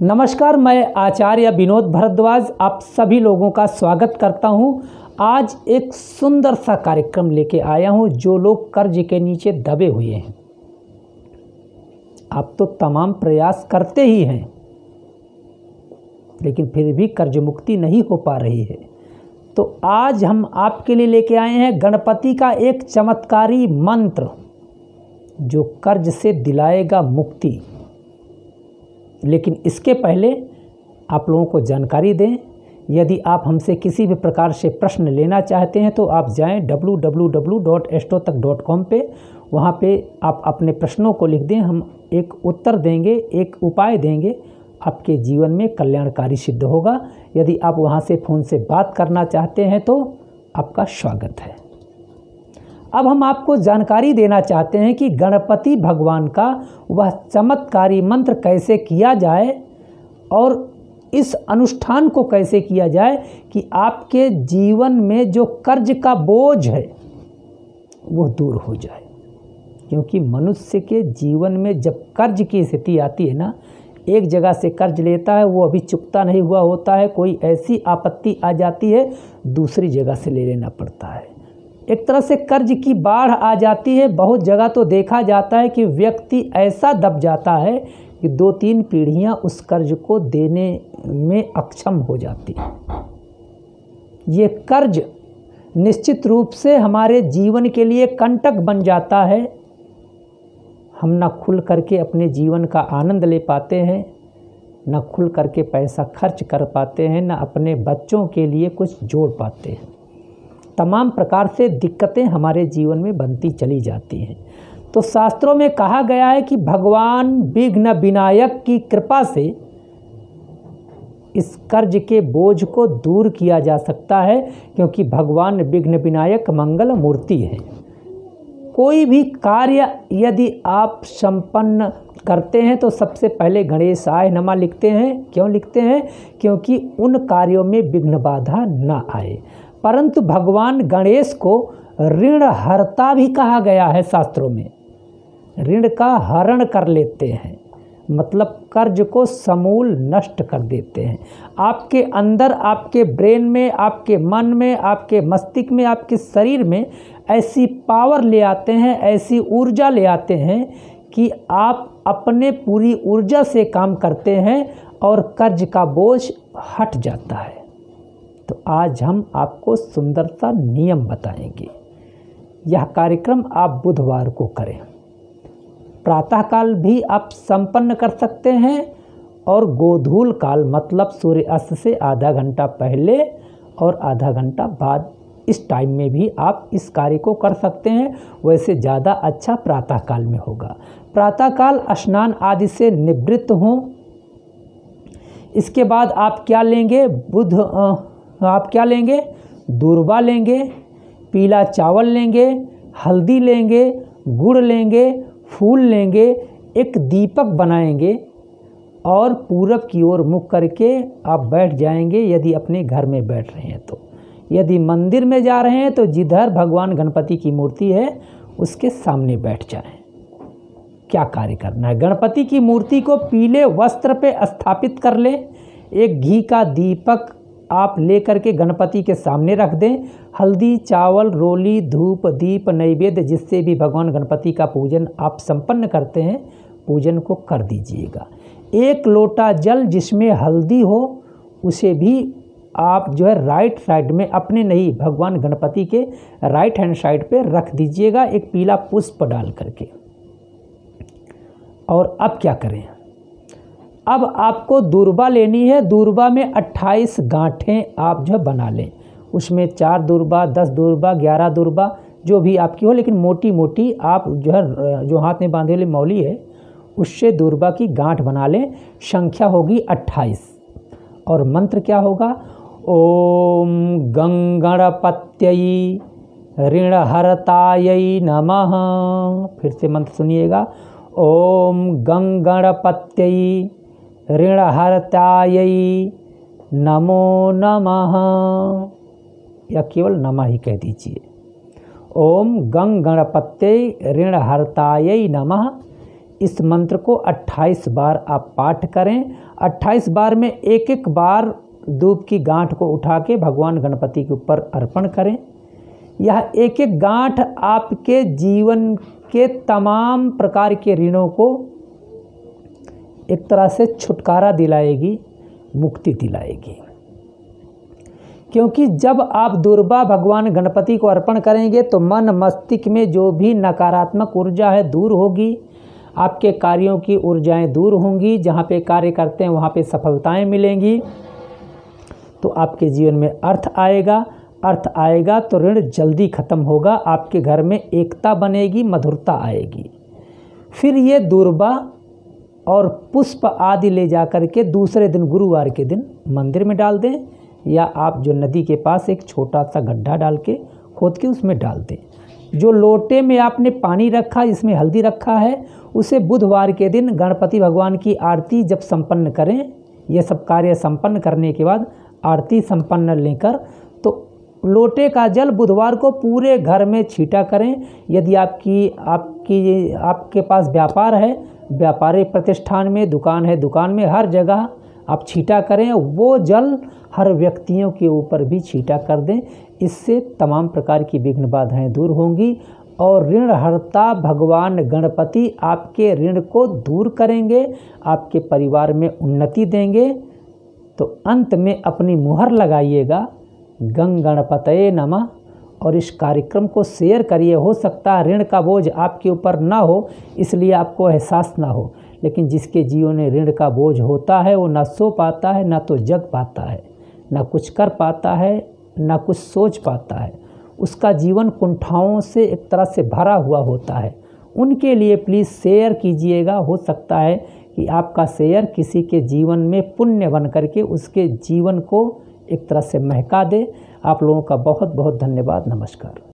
नमस्कार, मैं आचार्य विनोद भारद्वाज आप सभी लोगों का स्वागत करता हूँ। आज एक सुंदर सा कार्यक्रम लेके आया हूँ, जो लोग कर्ज के नीचे दबे हुए हैं। आप तो तमाम प्रयास करते ही हैं, लेकिन फिर भी कर्ज मुक्ति नहीं हो पा रही है। तो आज हम आपके लिए लेके आए हैं गणपति का एक चमत्कारी मंत्र, जो कर्ज से दिलाएगा मुक्ति। लेकिन इसके पहले आप लोगों को जानकारी दें। यदि आप हमसे किसी भी प्रकार से प्रश्न लेना चाहते हैं तो आप जाएँ www.estotak.com पे। वहाँ पे आप अपने प्रश्नों को लिख दें। हम एक उत्तर देंगे, एक उपाय देंगे। आपके जीवन में कल्याणकारी सिद्ध होगा। यदि आप वहाँ से फ़ोन से बात करना चाहते हैं तो आपका स्वागत है। अब हम आपको जानकारी देना चाहते हैं कि गणपति भगवान का वह चमत्कारी मंत्र कैसे किया जाए और इस अनुष्ठान को कैसे किया जाए कि आपके जीवन में जो कर्ज का बोझ है, वो दूर हो जाए। क्योंकि मनुष्य के जीवन में जब कर्ज की स्थिति आती है ना, एक जगह से कर्ज लेता है, वो अभी चुकता नहीं हुआ होता है, कोई ऐसी आपत्ति आ जाती है, दूसरी जगह से ले लेना पड़ता है। एक तरह से कर्ज की बाढ़ आ जाती है। बहुत जगह तो देखा जाता है कि व्यक्ति ऐसा दब जाता है कि दो तीन पीढ़ियाँ उस कर्ज को देने में अक्षम हो जाती है। ये कर्ज निश्चित रूप से हमारे जीवन के लिए कंटक बन जाता है। हम न खुल करके अपने जीवन का आनंद ले पाते हैं, न खुल करके पैसा खर्च कर पाते हैं, न अपने बच्चों के लिए कुछ जोड़ पाते हैं। तमाम प्रकार से दिक्कतें हमारे जीवन में बनती चली जाती हैं। तो शास्त्रों में कहा गया है कि भगवान विघ्न विनायक की कृपा से इस कर्ज के बोझ को दूर किया जा सकता है, क्योंकि भगवान विघ्न विनायक मंगल मूर्ति है। कोई भी कार्य यदि आप संपन्न करते हैं तो सबसे पहले गणेश आय नमा लिखते हैं। क्यों लिखते हैं? क्योंकि उन कार्यों में विघ्न बाधा ना आए। परंतु भगवान गणेश को ऋण हरता भी कहा गया है शास्त्रों में। ऋण का हरण कर लेते हैं मतलब कर्ज को समूल नष्ट कर देते हैं। आपके अंदर, आपके ब्रेन में, आपके मन में, आपके मस्तिष्क में, आपके शरीर में ऐसी पावर ले आते हैं, ऐसी ऊर्जा ले आते हैं कि आप अपने पूरी ऊर्जा से काम करते हैं और कर्ज का बोझ हट जाता है। आज हम आपको सुंदर सा नियम बताएँगे। यह कार्यक्रम आप बुधवार को करें। प्रातःकाल भी आप संपन्न कर सकते हैं और गोधूल काल मतलब सूर्य अस्त से आधा घंटा पहले और आधा घंटा बाद इस टाइम में भी आप इस कार्य को कर सकते हैं। वैसे ज़्यादा अच्छा प्रातःकाल में होगा। प्रातःकाल स्नान आदि से निवृत्त हों। इसके बाद आप क्या लेंगे? बुध आप क्या लेंगे? दूरबा लेंगे, पीला चावल लेंगे, हल्दी लेंगे, गुड़ लेंगे, फूल लेंगे, एक दीपक बनाएँगे और पूरब की ओर मुख करके आप बैठ जाएँगे यदि अपने घर में बैठ रहे हैं तो। यदि मंदिर में जा रहे हैं तो जिधर भगवान गणपति की मूर्ति है, उसके सामने बैठ जाएँ। क्या कार्य करना है? गणपति की मूर्ति को पीले वस्त्र पे स्थापित कर लें। एक घी का दीपक आप ले करके गणपति के सामने रख दें। हल्दी, चावल, रोली, धूप, दीप, नैवेद्य, जिससे भी भगवान गणपति का पूजन आप संपन्न करते हैं, पूजन को कर दीजिएगा। एक लोटा जल जिसमें हल्दी हो, उसे भी आप जो है राइट साइड में अपने नहीं, भगवान गणपति के राइट हैंड साइड पे रख दीजिएगा एक पीला पुष्प डाल करके। और अब क्या करें? अब आपको दूरबा लेनी है। दूरबा में 28 गांठें आप जो बना लें। उसमें चार दूरबा, दस दूरबा, ग्यारह दूरबा, जो भी आपकी हो, लेकिन मोटी मोटी आप जो है, जो हाथ में बांधे वाली मौली है, उससे दूरबा की गांठ बना लें। संख्या होगी 28 और मंत्र क्या होगा? ओम गंगणपत्यई ऋणहरताय नमः। फिर से मंत्र सुनिएगा। ओम गंगणपत्यई ऋणहरताय नमो नमः। या केवल नमः ही कह दीजिए। ओम गंग गणपत्य ऋणहरताय नमः। इस मंत्र को 28 बार आप पाठ करें। 28 बार में एक एक बार धूप की गांठ को उठा के भगवान गणपति के ऊपर अर्पण करें। यह एक एक गांठ आपके जीवन के तमाम प्रकार के ऋणों को एक तरह से छुटकारा दिलाएगी, मुक्ति दिलाएगी। क्योंकि जब आप दुर्बा भगवान गणपति को अर्पण करेंगे तो मन मस्तिष्क में जो भी नकारात्मक ऊर्जा है दूर होगी। आपके कार्यों की ऊर्जाएँ दूर होंगी, जहाँ पे कार्य करते हैं, वहाँ पे सफलताएँ मिलेंगी। तो आपके जीवन में अर्थ आएगा। अर्थ आएगा तो ऋण जल्दी खत्म होगा। आपके घर में एकता बनेगी, मधुरता आएगी। फिर ये दुर्बा और पुष्प आदि ले जा कर के दूसरे दिन गुरुवार के दिन मंदिर में डाल दें, या आप जो नदी के पास एक छोटा सा गड्ढा डाल के खोद के उसमें डाल दें। जो लोटे में आपने पानी रखा, इसमें हल्दी रखा है, उसे बुधवार के दिन गणपति भगवान की आरती जब संपन्न करें, यह सब कार्य संपन्न करने के बाद आरती संपन्न लेकर तो लोटे का जल बुधवार को पूरे घर में छीटा करें। यदि आपकी आपकी, आपके पास व्यापार है व्यापारिक प्रतिष्ठान में, दुकान है, दुकान में, हर जगह आप छीटा करें, वो जल हर व्यक्तियों के ऊपर भी छीटा कर दें। इससे तमाम प्रकार की विघ्न बाधाएँ दूर होंगी और ऋण हरता भगवान गणपति आपके ऋण को दूर करेंगे, आपके परिवार में उन्नति देंगे। तो अंत में अपनी मुहर लगाइएगा। गंग गणपतये नमः। और इस कार्यक्रम को शेयर करिए। हो सकता है ऋण का बोझ आपके ऊपर ना हो, इसलिए आपको एहसास ना हो। लेकिन जिसके जीवन में ऋण का बोझ होता है, वो ना सो पाता है, ना तो जग पाता है, ना कुछ कर पाता है, ना कुछ सोच पाता है। उसका जीवन कुंठाओं से एक तरह से भरा हुआ होता है। उनके लिए प्लीज़ शेयर कीजिएगा। हो सकता है कि आपका शेयर किसी के जीवन में पुण्य बन करके उसके जीवन को एक तरह से महका दे। आप लोगों का बहुत बहुत धन्यवाद नमस्कार।